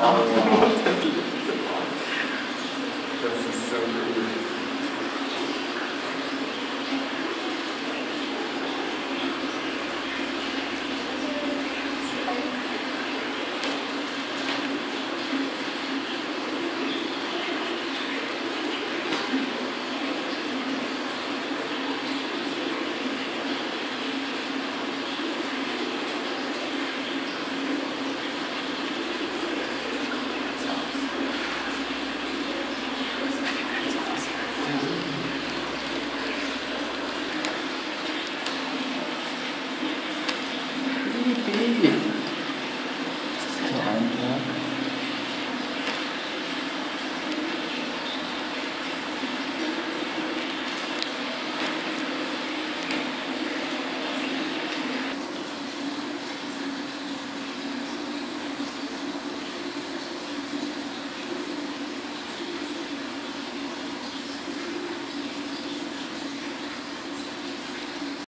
This is so rude. Yeah.